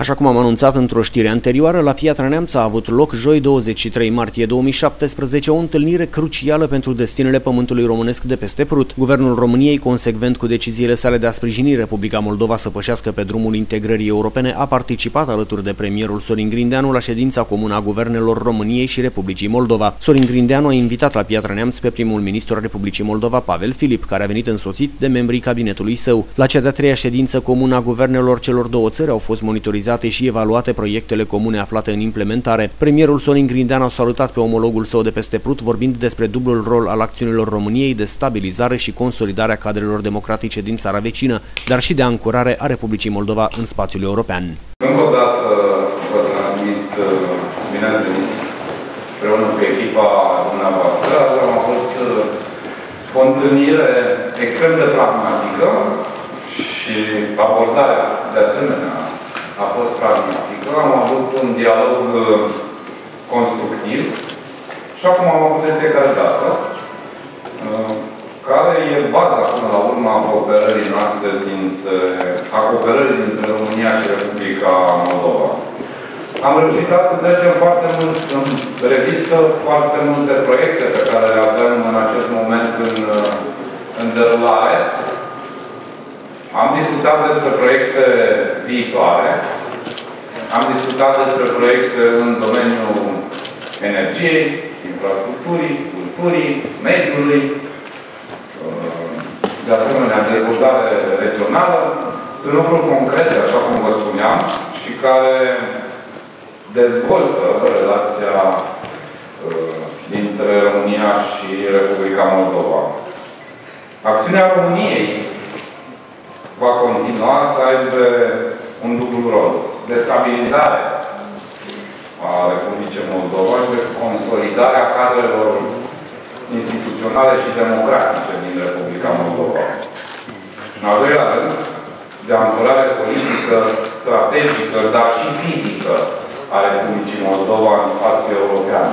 Așa cum am anunțat într-o știre anterioară, la Piatra Neamț a avut loc joi 23 martie 2017 o întâlnire crucială pentru destinele pământului românesc de peste Prut. Guvernul României, consecvent cu deciziile sale de a sprijini Republica Moldova să pășească pe drumul integrării europene, a participat alături de premierul Sorin Grindeanu la ședința comună a guvernelor României și Republicii Moldova. Sorin Grindeanu a invitat la Piatra Neamț pe primul ministru al Republicii Moldova, Pavel Filip, care a venit însoțit de membrii cabinetului său. La cea de-a treia ședință comună a guvernelor celor două țări au fost monitorizate analizate și evaluate proiectele comune aflate în implementare. Premierul Sorin Grindean a salutat pe omologul său de peste Prut, vorbind despre dublul rol al acțiunilor României de stabilizare și consolidare a cadrelor democratice din țara vecină, dar și de ancorare a Republicii Moldova în spațiul european. Încă o dată vă transmit bine ați venit împreună cu echipa dumneavoastră. Azi am avut uh, o întâlnire extrem de pragmatică și abordarea de asemenea a fost pragmatică, am avut un dialog uh, constructiv și acum am avut de fiecare dată, uh, care e baza până la urmă a cooperării noastre dintre, a cooperării dintre România și Republica Moldova. Am reușit să trecem foarte mult în revistă foarte multe proiecte pe care le avem în acest moment în, uh, în derulare am discutat despre proiecte viitoare, am discutat despre proiecte în domeniul energiei, infrastructurii, culturii, mediului, de asemenea, dezvoltare regională. Sunt lucruri concrete, așa cum vă spuneam, și care dezvoltă relația uh, dintre România și Republica Moldova. Acțiunea României va continua să aibă un dublu rol. De stabilizare a Republicii Moldova și de consolidarea cadrelor instituționale și democratice din Republica Moldova. În al doilea rând, de ancorare politică, strategică, dar și fizică a Republicii Moldova în spațiul european.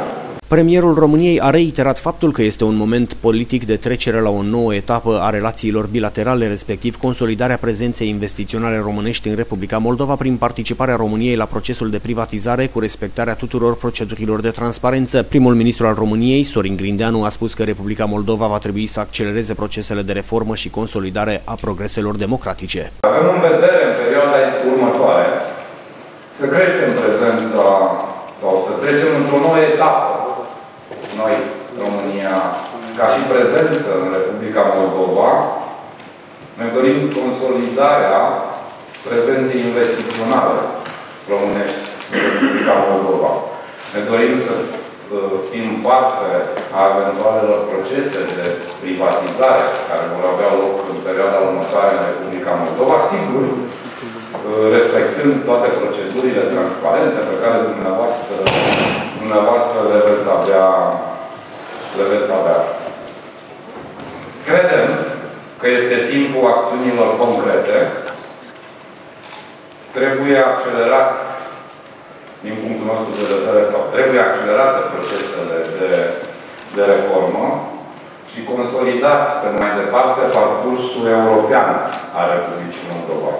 Premierul României a reiterat faptul că este un moment politic de trecere la o nouă etapă a relațiilor bilaterale, respectiv consolidarea prezenței investiționale românești în Republica Moldova prin participarea României la procesul de privatizare cu respectarea tuturor procedurilor de transparență. Primul ministru al României, Sorin Grindeanu, a spus că Republica Moldova va trebui să accelereze procesele de reformă și consolidare a progreselor democratice. Avem în vedere în perioada următoare să creștem prezența sau să trecem într-o nouă etapă noi, România, ca și prezență în Republica Moldova, ne dorim consolidarea prezenței investiționale românești în Republica Moldova. Ne dorim să uh, fim parte a eventualelor procese de privatizare care vor avea loc în perioada următoare în Republica Moldova, sigur, uh, respectând toate procedurile transparente pe care dumneavoastră, dumneavoastră le veți avea le veți avea. Credem că este timpul acțiunilor concrete. Trebuie accelerat, din punctul nostru de vedere, sau trebuie accelerate procesele de, de reformă și consolidat pe mai departe parcursul european al Republicii Moldova.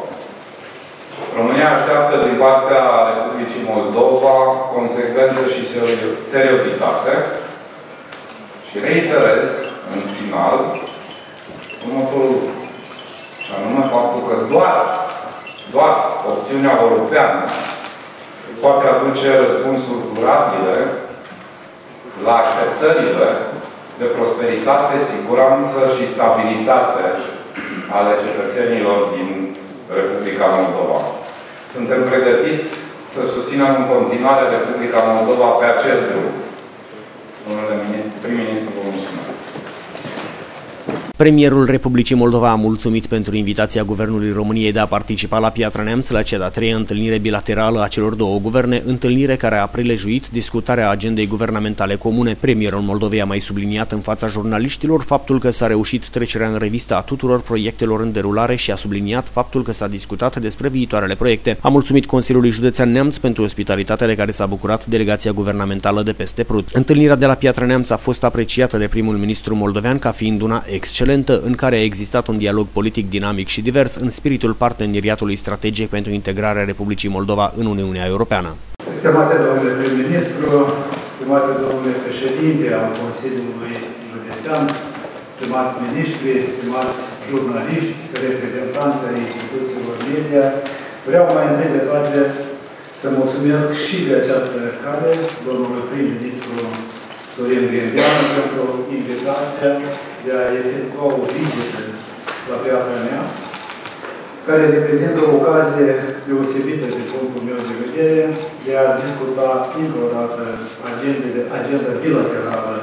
România așteaptă din partea Republicii Moldova consecvență și seriozitate și reiterez, în final, următorul lucru. Și anume faptul că doar, doar opțiunea europeană poate aduce răspunsuri durabile la așteptările de prosperitate, siguranță și stabilitate ale cetățenilor din Republica Moldova. Suntem pregătiți să susținem în continuare Republica Moldova pe acest drum. Domnule prim-ministru, vă mulțumesc. Premierul Republicii Moldova a mulțumit pentru invitația Guvernului României de a participa la Piatra Neamț la cea de-a treia întâlnire bilaterală a celor două guverne, întâlnire care a prilejuit discutarea agendei guvernamentale comune. Premierul Moldovei a mai subliniat în fața jurnaliștilor faptul că s-a reușit trecerea în revistă a tuturor proiectelor în derulare și a subliniat faptul că s-a discutat despre viitoarele proiecte. A mulțumit Consiliului Județean Neamț pentru ospitalitatea de care s-a bucurat delegația guvernamentală de peste Prut. Întâlnirea de la Piatra Neamț a fost apreciată de primul ministru moldovean ca fiind una excelentă excelentă în care a existat un dialog politic dinamic și divers în spiritul parteneriatului strategic pentru integrarea Republicii Moldova în Uniunea Europeană. Stimate domnule prim-ministru, stimate domnule președinte al Consiliului Județean, stimați miniștri, stimați jurnaliști, reprezentanți ai instituțiilor media, vreau mai întâi de toate să mulțumesc și de această cale domnului prim-ministru Sorin Grindeanu pentru invitația de a efectua o vizită la Piatra mea, care reprezintă o ocazie deosebită din punctul meu de vedere de a discuta încă o dată agenda bilaterală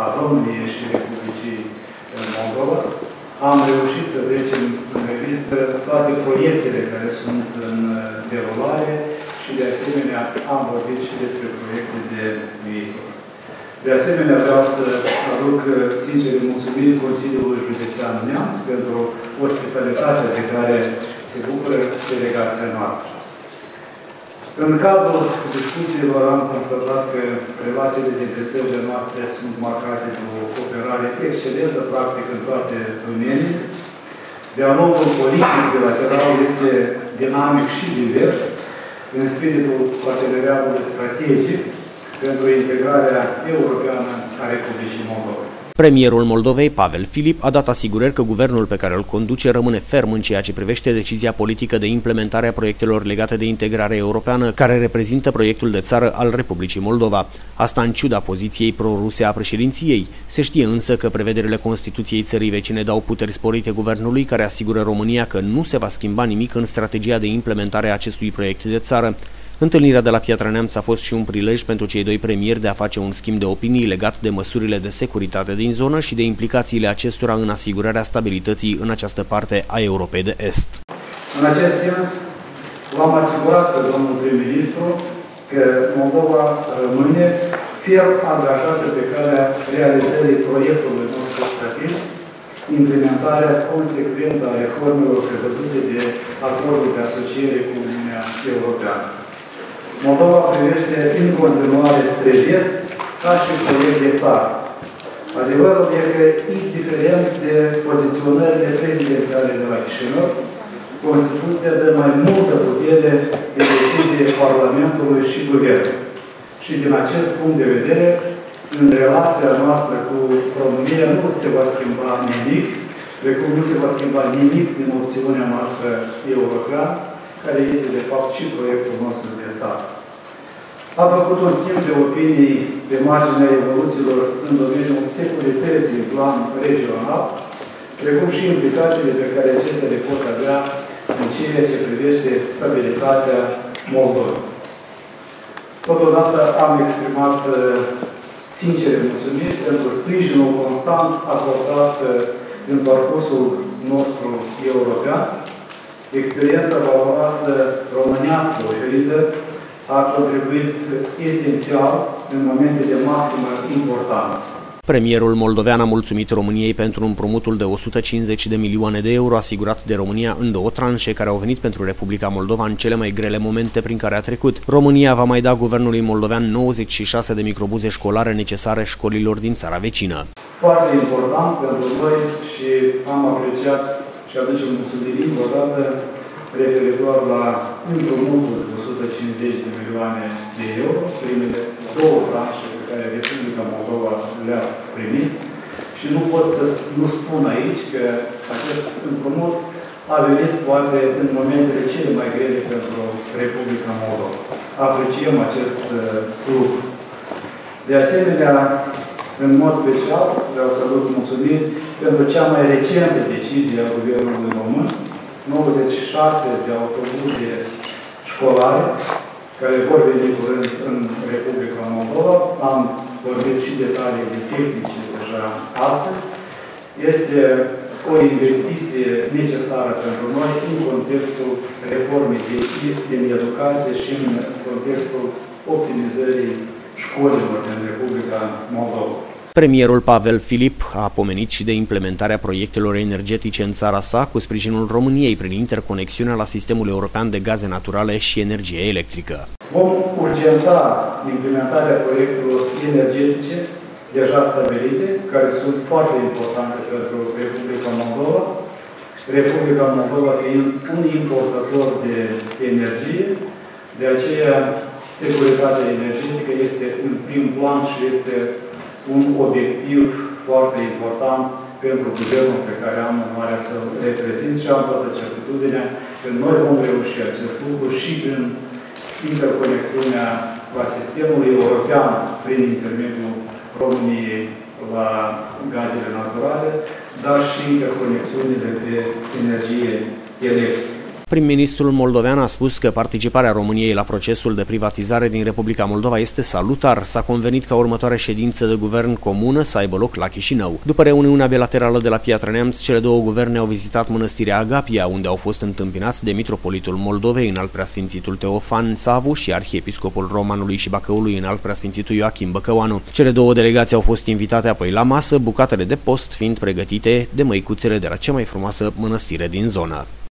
a României și Republicii Moldova. Am reușit să trecem în revistă toate proiectele care sunt în derulare și de asemenea am vorbit și despre proiecte de viitor. De asemenea, vreau să aduc sincer mulțumiri Consiliului Județean Neamț pentru ospitalitatea de care se bucură delegația noastră. În cadrul discuțiilor am constatat că relațiile dintre țările noastre sunt marcate de o cooperare excelentă, practic, în toate domeniile. Dialogul politic bilateral este dinamic și divers, în spiritul parteneriatului strategic pentru integrarea europeană a Republicii Moldova. Premierul Moldovei, Pavel Filip, a dat asigurări că guvernul pe care îl conduce rămâne ferm în ceea ce privește decizia politică de implementare a proiectelor legate de integrare europeană, care reprezintă proiectul de țară al Republicii Moldova. Asta în ciuda poziției pro-ruse a președinției. Se știe însă că prevederile Constituției țării vecine dau puteri sporite guvernului, care asigură România că nu se va schimba nimic în strategia de implementare a acestui proiect de țară. Întâlnirea de la Piatra Neamț a fost și un prilej pentru cei doi premieri de a face un schimb de opinii legat de măsurile de securitate din zonă și de implicațiile acestora în asigurarea stabilității în această parte a Europei de Est. În acest sens, v-am asigurat pe domnul prim-ministru că Moldova rămâne ferm angajată pe calea realizării proiectului nostru strategic, implementarea consecventă a reformelor prevăzute de acordul de asociere cu Uniunea Europeană. Moldova privește în continuare spre vest ca și proiect de țară. Adevărul e că, indiferent de poziționările prezidențiale de la Chișinău, Constituția dă mai multă putere de decizie Parlamentului și Guvernului. Și din acest punct de vedere, în relația noastră cu România nu se va schimba nimic, precum nu se va schimba nimic din opțiunea noastră europeană, care este de fapt și proiectul nostru de țară. Am făcut un schimb de opinii pe marginea evoluțiilor în domeniul securității în plan regional, precum și implicațiile pe care acestea le pot avea în ceea ce privește stabilitatea Moldovei. Totodată am exprimat uh, sincere mulțumiri pentru sprijinul constant acordat uh, în parcursul nostru european, experiența valoroasă românească oferită a contribuit esențial în momente de maximă importanță. Premierul moldovean a mulțumit României pentru împrumutul de 150 de milioane de euro asigurat de România în două tranșe care au venit pentru Republica Moldova în cele mai grele momente prin care a trecut. România va mai da guvernului moldovean 96 de microbuze școlare necesare școlilor din țara vecină. Foarte important pentru noi și am apreciat și aducem mulțumiri încă o dată referitor la împrumutul de 150 de milioane de euro, primele două tranșe pe care Republica Moldova le-a primit. Și nu pot să nu spun aici că acest împrumut a venit poate în momentele cele mai grele pentru Republica Moldova. Apreciem acest uh, lucru. De asemenea, în mod special, vreau să aduc mulțumiri pentru cea mai recentă decizie a Guvernului Român, 96 de autobuze școlare care vor veni curând în Republica Moldova. Am vorbit și detaliile tehnice deja astăzi. Este o investiție necesară pentru noi în contextul reformei din educație și în contextul optimizării școlilor din Republica Moldova. Premierul Pavel Filip a pomenit și de implementarea proiectelor energetice în țara sa cu sprijinul României prin interconexiunea la sistemul european de gaze naturale și energie electrică. Vom urgenta implementarea proiectelor energetice deja stabilite, care sunt foarte importante pentru Republica Moldova. Republica Moldova fiind un importator de energie, de aceea securitatea energetică este în prim plan și este un obiectiv foarte important pentru guvernul pe care am onoarea să-l reprezint și am toată certitudinea că noi vom reuși acest lucru și prin interconexiunea la sistemul european prin intermediul României la gazele naturale, dar și interconexiunile pe energie electrică. Prim-ministrul moldovean a spus că participarea României la procesul de privatizare din Republica Moldova este salutar. S-a convenit ca următoarea ședință de guvern comună să aibă loc la Chișinău. După reuniunea bilaterală de la Piatra Neamț, cele două guverne au vizitat mănăstirea Agapia, unde au fost întâmpinați de mitropolitul Moldovei în alt preasfințitul Teofan Savu și arhiepiscopul Romanului și Bacăului în alt preasfințitul Ioachim Băcăuanu. Cele două delegații au fost invitate apoi la masă, bucatele de post fiind pregătite de măicuțele de la cea mai frumoasă mănăstire din zonă.